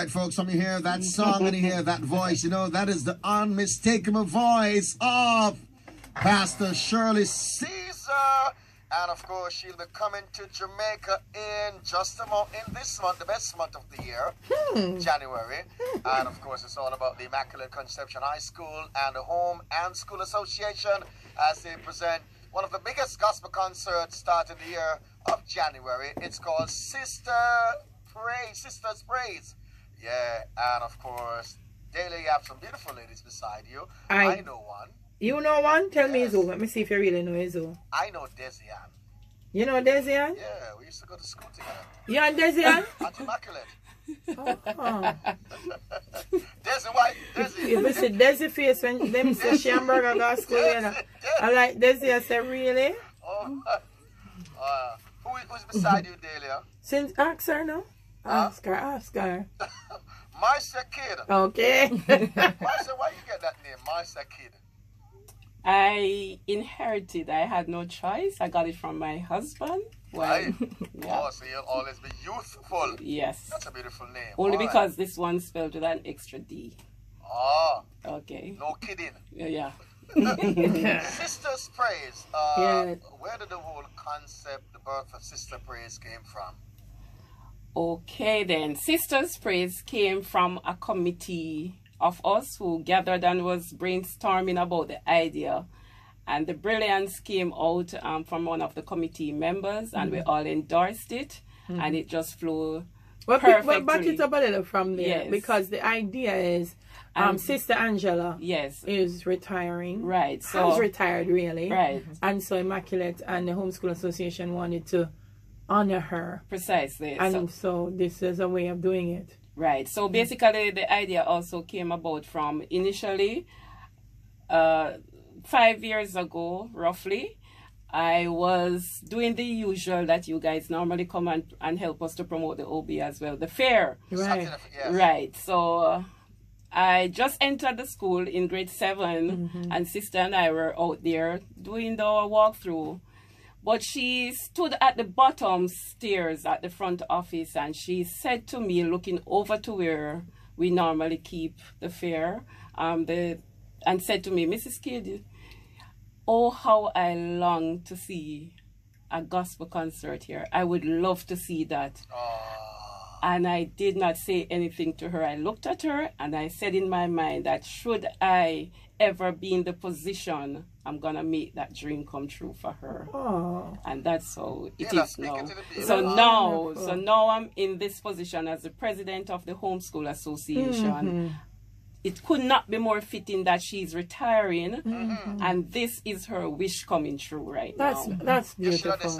right, folks, when you hear that song and you hear that voice, you know, that is the unmistakable voice of Pastor Shirley Caesar. And of course, she'll be coming to Jamaica in just a month, in this month, the best month of the year, hmm. January. and of course, it's all about the Immaculate Conception High School and the Home and School Association as they present one of the biggest gospel concerts starting the year of January. It's called Sister Praise, Sisters Praise. Yeah, and of course, daily you have some beautiful ladies beside you. I, I know one. You know one? Tell yes. me Izo. Let me see if you really know Izo. I know Dessi-Ann. You know Dessi-Ann? Yeah, we used to go to school together. You and Dessi-Ann? At Immaculate. Oh, Desi white, Desi. You see Desi face when them say Shamburger go to school, you know. I like Desi, I say, really? Oh, uh, who, who's beside you, Dahlia? Since ask her now. Ask her, ask her. Marcia Kidd. Okay. Marcia, why you get that name, Marcia Kidd? I inherited. I had no choice. I got it from my husband. Well, right. yeah. Oh, so you'll always be youthful. Yes. That's a beautiful name. Only All because right. this one's spelled with an extra D. Oh. Okay. No kidding. Yeah. Sisters Praise. Uh, yeah. Where did the whole concept, the birth of Sister Praise came from? Okay, then. Sisters Praise came from a committee of us who gathered and was brainstorming about the idea. And the brilliance came out um, from one of the committee members, and mm-hmm. we all endorsed it, mm-hmm. and it just flew well, perfectly. Back it up a little from there, yes. because the idea is um, um, Sister Angella yes is retiring. Right. So has retired really. Right. And so Immaculate and the Homeschool Association wanted to honor her. Precisely. And so, so this is a way of doing it. Right. So basically, the idea also came about from initially uh, five years ago, roughly. I was doing the usual that you guys normally come and, and help us to promote the OB as well, the fair. Right. Right. So uh, I just entered the school in grade 7 mm-hmm. and sister and I were out there doing the walkthrough but she stood at the bottom stairs at the front office and she said to me, looking over to where we normally keep the fair, um, the, and said to me, Mrs. Kidd, oh, how I long to see a gospel concert here. I would love to see that. And I did not say anything to her. I looked at her and I said in my mind that should I ever be in the position, I'm gonna make that dream come true for her. Oh. And that's how it yeah, is now. So now, so now I'm in this position as the president of the Homeschool Association. Mm-hmm. It could not be more fitting that she's retiring, mm-hmm. and this is her wish coming true right that's, now. That's beautiful. that's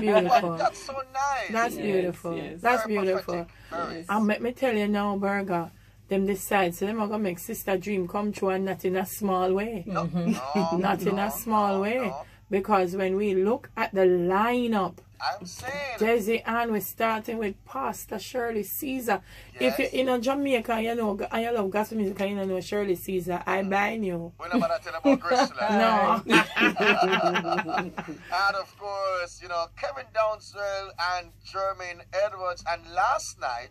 beautiful. that's so nice. That's yes, beautiful. Yes. That's Very beautiful. Yes. And let me tell you now, Burger them decide so them are gonna make sister dream come true and not in a small way. No, no not no, in a small way. Because when we look at the lineup, I'm saying Dessi-Ann we're starting with Pastor Shirley Caesar. Yes. If you're in a Jamaica, you know, and you love gospel music and you know Shirley Caesar, I mm. buy you. We're not tell about Grace No. and of course, you know, Kevin Downswell and Jermaine Edwards. And last night,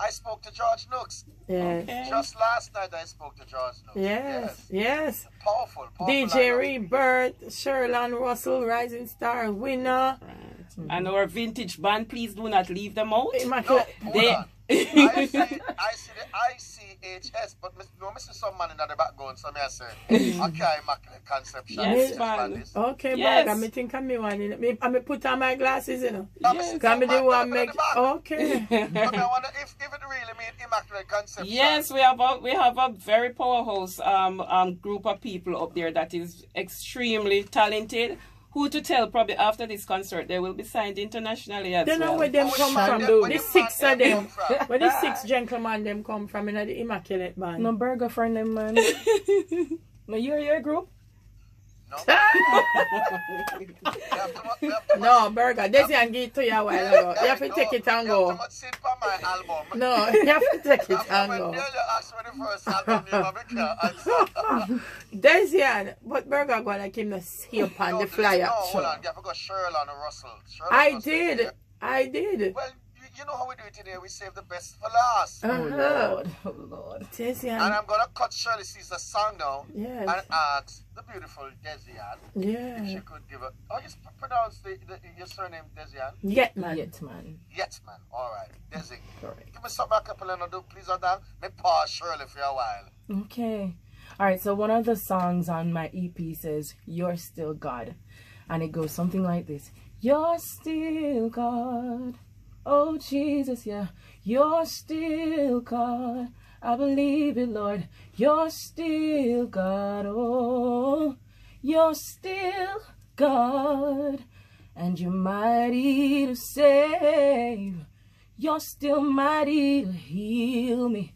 I spoke to George Nooks. Yes. Okay. Just last night I spoke to George Nooks. Yes. Yes. yes. Powerful, powerful. DJ Rebirth, Sherlan Russell, Rising Star winner. Right. Mm -hmm. And our vintage band, please do not leave them out. No, they, I see, I see the ICHS, but no, Mr. Some man in the background, so me I say, okay, Immaculate Conception. Yes, man. Okay, yes. but I think I'm one in me, I put on my glasses, you know. Yes. Come the one make, okay. but I wonder if, if it really mean Immaculate Conception. Yes, we have a, we have a very powerhouse um, um, group of people up there that is extremely talented who to tell? Probably after this concert they will be signed internationally as they well. know where them come from though. the six of them. where the six gentlemen them come from in the immaculate band. No burger friend them man. No you're your group no, burger. This and give to you a while ago. You have to take it and go. No, you have to take it and go. Dessi-Ann, but burger go like him to see up on the flyer. No, hold on. You have to go Sherlan Russell. I did. I did. Well, you know how we do it today. We save the best for last. Uh-huh. Oh Lord, oh Lord. Desi And I'm gonna cut Shirley Caesar's song now Yes. and ask the beautiful Dessi-Ann if she could give a. Oh, you pronounce the, the your surname Dessi-Ann? Yetman. Yetman. Yet, man. Yes, man. All right, Desi. Correct. Give me some backup couple and I'll do, please, Adam. Me pause Shirley for a while. Okay. All right. So one of the songs on my EP says, "You're still God," and it goes something like this: "You're still God, oh Jesus, yeah. You're still God. I believe it, Lord. You're still God, oh. You're still God, and you're mighty to save. You're still mighty to heal me."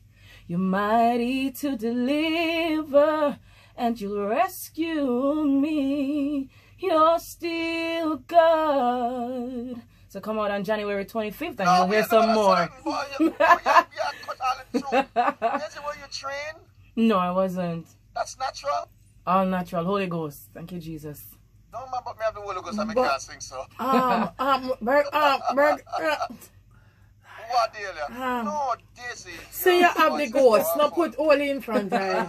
You're mighty to deliver, and you'll rescue me. You're still God. So come out on January 25th and you'll hear some more. You, boy, you, you cut all the truth. Desi, where you train? no, I wasn't. That's natural. All natural. Holy Ghost. Thank you, Jesus. No, man, but me have the Holy Ghost and me can't sing so. Um, um, Berg, um, Berg, uh, What, Dahlia? Um, no, Daisy. say you have the ghost, no powerful. put Oli in front of it. And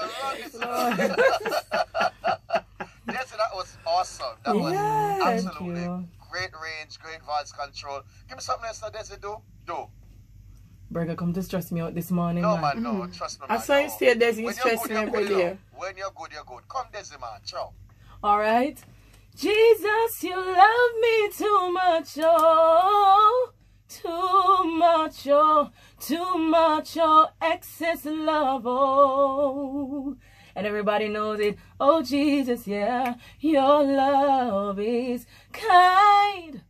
I run this- Daisy, that was awesome. That was Yes. Thank absolutely you. great range, great voice control. Give me something else that Daisy do. Do. Burger come to stress me out this morning. No, man. man, no. Mm. Trust me, I saw you no. there, you When you're stress good, every good, day. When you're good, you're good. Come, Daisy, man. Ciao. All right. Jesus, you love me too much, oh, too much, oh, too much, oh, excess love, oh. And everybody knows it. Oh, Jesus, yeah, your love is kind.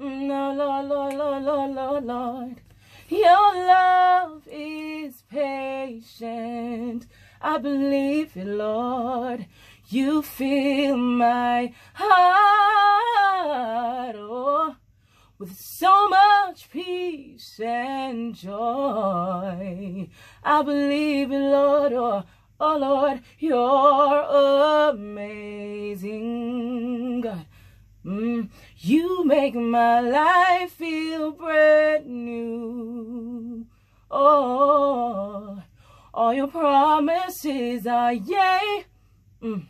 Mm, no, Lord, Lord, Lord, Lord, Lord, Lord. Your love is patient. I believe it, Lord. You fill my heart oh, with so much peace and joy. I believe it, Lord. Oh, oh Lord, you're amazing. God. Mm, you make my life feel brand new. Oh, all your promises are yea mm,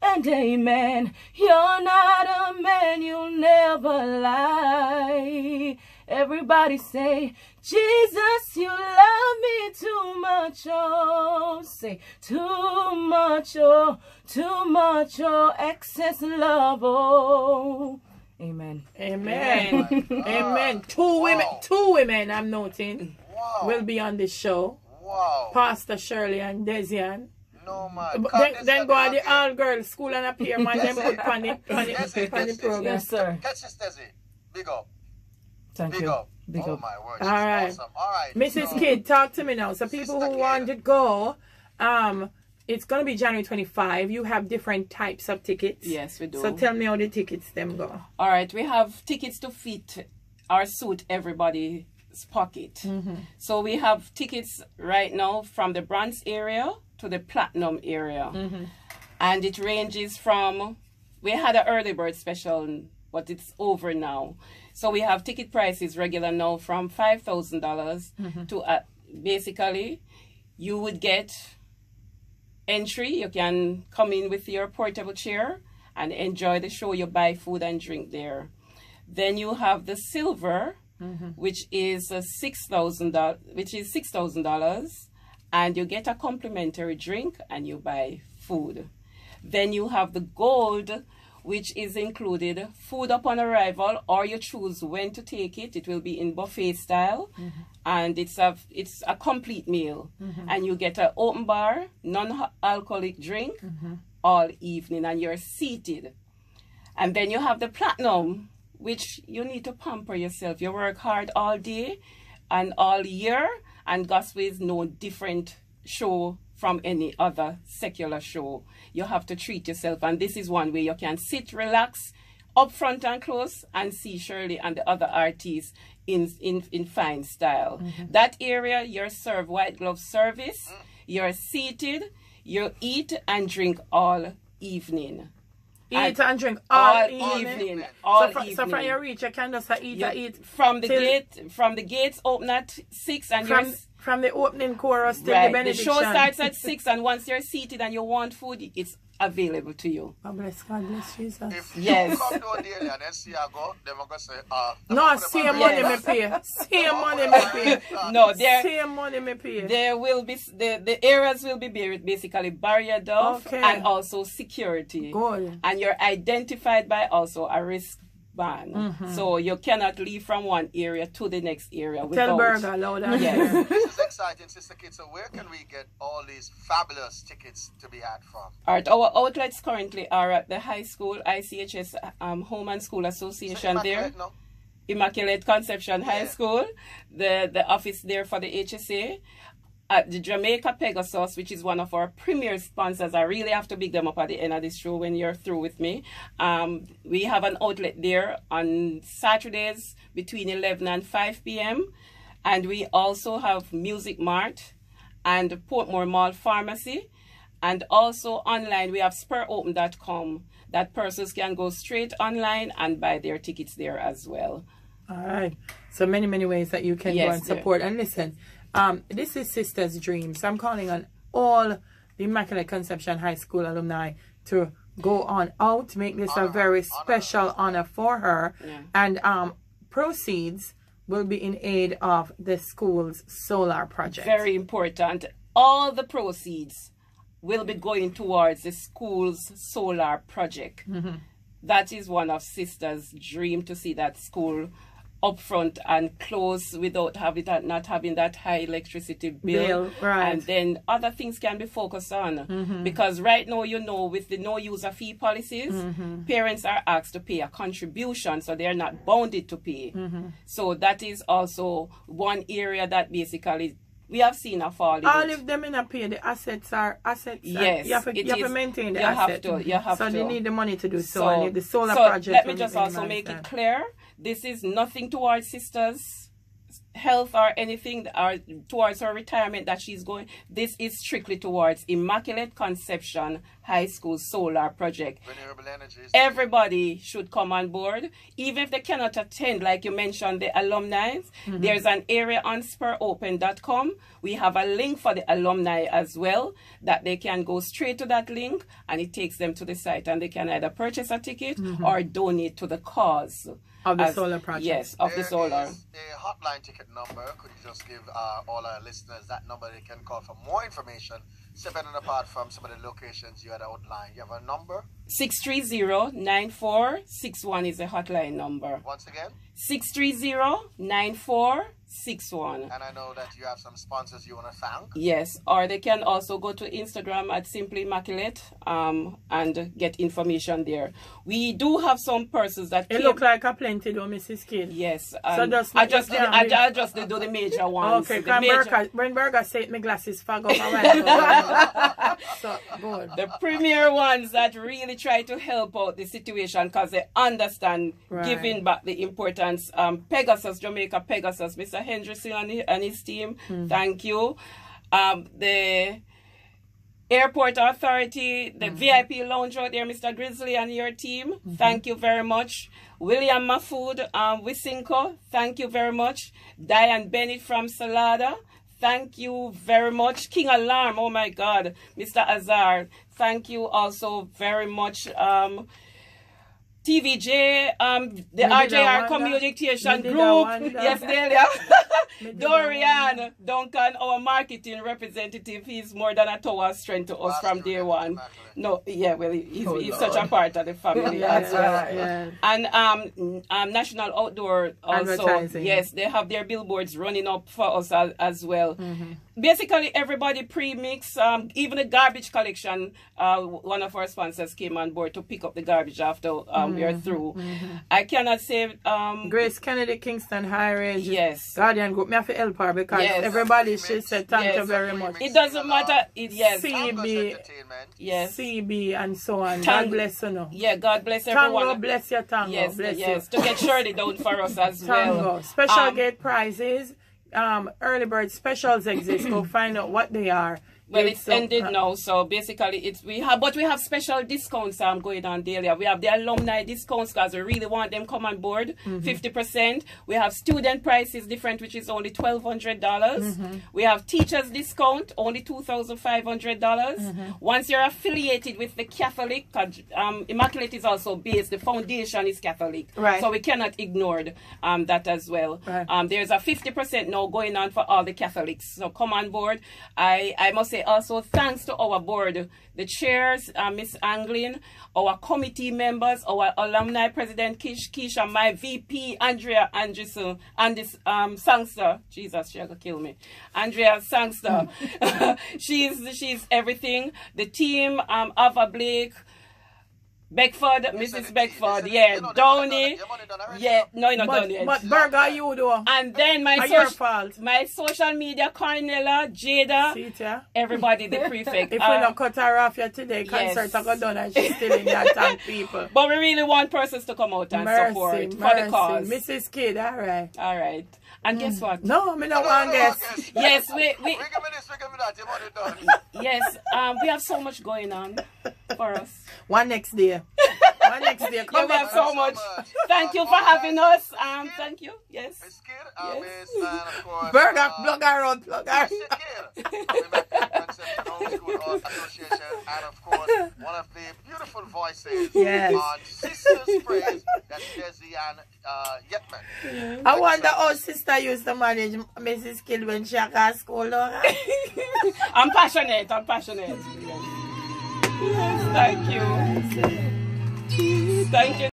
and amen. You're not a man, you'll never lie. Everybody say, Jesus, you love me too much, oh. Say, too much, oh, too much, oh, excess love, oh. Amen. Amen. Oh, my Amen. Two women, Wow. two women I'm noting Wow. will be on this show. wow. Pastor Shirley and Dessi-Ann. No, man. But Come, Then, then go at the all girls school and appear man them put on the, on the, Yes, on the yes, program. Yes, sir. Catch this, Desi. Big up. Thank Big you. up. Big oh, up. my word. All she's right. Awesome. All right. Mrs. So, Kidd, talk to me now. So people who Kidd. want to go, um, it's gonna be January 25. You have different types of tickets. Yes, we do. So tell me how the tickets them go. All right, we have tickets to fit our suit everybody's pocket. So we have tickets right now from the bronze area to the platinum area. And it ranges from, we had an early bird special, but it's over now. So we have ticket prices regular now from $5,000 to uh, basically you would get entry. You can come in with your portable chair and enjoy the show. You buy food and drink there. Then you have the silver, which is uh, six thousand dollars, which is six thousand dollars, and you get a complimentary drink and you buy food. Then you have the gold, which is included food upon arrival, or you choose when to take it. It will be in buffet style, mm-hmm. and it's a it's a complete meal, mm-hmm. and you get an open bar, non-alcoholic drink mm-hmm. all evening, and you're seated. And then you have the platinum, which you need to pamper yourself. You work hard all day and all year, and gospel is no different show from any other secular show. You have to treat yourself, and this is one way you can sit, relax, up front and close, and see Shirley and the other artists in in, in fine style. Mm-hmm. That area, you're served white glove service. Mm. You're seated. You eat and drink all evening. Eat and, and drink all, all evening. evening. All so, fr- evening. so from your reach, you can just eat you, eat from the gate. From the gates open at six, and from, you're from the opening chorus to right. the benediction. The show starts at six, and once you're seated and you want food, it's available to you. God bless, God bless Jesus. If Yes. you come to a and then see her go, then we're going to say, uh, No, same money me pay. Same money me pay. No, there Same money me pay. there will be the the areas will be basically barriered off Okay. and also security. Good. And you're identified by also a wristband, Mm-hmm. so you cannot leave from one area to the next area without. Tell Burger loud and Yes. clear. This is exciting, Sister Kidd. So where can we get all these fabulous tickets to be had from? All right, our outlets currently are at the high school, ICHS um, Home and School Association there. Immaculate, no? Immaculate Conception High Yeah. School, the the office there for the HSA. At the Jamaica Pegasus, which is one of our premier sponsors, I really have to big them up at the end of this show when you're through with me. Um, we have an outlet there on Saturdays between 11 and 5 p.m. And we also have Music Mart and Portmore Mall Pharmacy. And also online, we have SpurOpen.com that persons can go straight online and buy their tickets there as well. All right. So many, many ways that you can go Yes, and there- support. And listen, um, this is Sisters Dream. So I'm calling on all the Immaculate Conception High School alumni to go on out, make this a very honor. special honor for her. Yeah. And um, proceeds will be in aid of the school's solar project. Very important. All the proceeds will be going towards the school's solar project. That is one of sisters' dream to see that school upfront and close without having that not having that high electricity bill, Bill, right. and then other things can be focused on. Mm-hmm. Because right now you know with the no user fee policies mm-hmm. parents are asked to pay a contribution so they're not bounded to pay. Mm-hmm. So that is also one area that basically we have seen a fall all of them in a pay, the assets are assets. are- Yes, you have to, you have to maintain the You have to, you have so they need the money to do so. and the solar so project. let me just also make it clear this is nothing towards sisters health or anything or towards her retirement that she's going this is strictly towards immaculate conception high school solar project Renewable energies. everybody should come on board even if they cannot attend like you mentioned the alumni there's an area on spuropen.com we have a link for the alumni as well that they can go straight to that link and it takes them to the site and they can either purchase a ticket or donate to the cause Of the as- solar project. yes of the solar is a hotline ticket number. Could you just give uh, all our listeners that number they can call for more information? Separate and apart from some of the locations you had outlined. You have a number? 630-9461 is the hotline number Once again? 630-9461 And I know that you have some sponsors you want to thank. Yes, or they can also go to Instagram at Simply Immaculate um, and get information there. We do have some persons that It came- look like a plenty though, Mrs. Kidd. Yes, So just I just did, I, we- I just did do the major ones. Okay, the, because major- Burger, when Burger said my glasses fog up my So, good. the premier ones that really try to help out the situation because they understand Right. giving back the importance. Um, Pegasus, Jamaica Pegasus, Mr. Henderson and, he- and his team, Hmm. thank you. Um, the Airport Authority, the VIP lounge out there, Mr. Grizzly and your team, Mm-hmm. thank you very much. William Mahfood, um, Wisynco, thank you very much. Diane Bennett from Salada, thank you very much. King Alarm, oh my God, Mr. Azar, thank you also very much. Um, TVJ, um, the Me RJR wonder. Communication Me did a Group. Yes, Me Dahlia. did a Dorian Duncan, our marketing representative, he's more than a tower strength to us Last from day one. No, yeah, well, he's, Oh, he's such a part of the family Yeah, as well. yeah. And um, um, National Outdoor also, yes, they have their billboards running up for us as, as well. Mm-hmm. Basically, everybody pre-mix, um, even the garbage collection. Uh, one of our sponsors came on board to pick up the garbage after um, we are Mm-hmm. through. I cannot say um, Grace Kennedy, Kingston High Ridge. yes. Guardian Group. Me have to help her because Yes. everybody she said thank Yes. you very much. It doesn't matter. It, yes, CB. Yes, CB and so on. God bless you know. yeah. God bless everyone Tango, everyone. bless your tango. yes, bless yes. you. To get Shirley down for us as Tango. well. Special Um, gate prizes. Um, early bird specials exist. Go find out what they are Well, It's ended uh, now, so basically it's we have, but we have special discounts um going on daily. We have the alumni discounts because we really want them come on board, Mm-hmm. 50 percent. We have student prices different, which is only twelve hundred dollars. Mm-hmm. We have teachers discount, only two thousand five hundred dollars. Mm-hmm. Once you're affiliated with the Catholic, um, Immaculate is also based. The foundation is Catholic, Right. So we cannot ignore um that as well. Right. Um, there's a 50% now going on for all the Catholics. So come on board. I, I must say also thanks to our board, the chairs, uh, Miss Anglin, our committee members, our alumni president Kish Kisha, my VP Andrea Anderson, and this um songster. Jesus, she gonna kill me. Andrea Sangster. she's she's everything. The team, um Ava Blake. Beckford, Mrs. Beckford, yeah, Downey, yeah, no, you not But, Downey. but burger you do. And then my Are social, fault. my social media, Carnella, Jada, See everybody, the prefect. If Uh, we not cut her off here today, yes. concert I go done and she's still in that thank people. but we really want persons to come out and Mercy, support mercy. for the cause. Mrs. Kidd, all right. All right. And guess what? No, me no want guess. Yes, we, we We give me this, we give me that. You want it done. yes, um, we have so much going on for us. One next day. One next day. Come we back. so much. Thank you for having us. Um, thank you. Yes. Miss Kidd, uh, Yes. Miss, and of Burger, uh, plug her out, plug her. Miss We met the Conception Homeschool Art Association, and of course, one of the beautiful voices Yes. on Sisters Praise, that's Desi and uh, Yetman. I wonder how sister used to manage Mrs. Kidd when she at school. No? I'm passionate. I'm passionate. Yes. Yes, thank you. Thank you.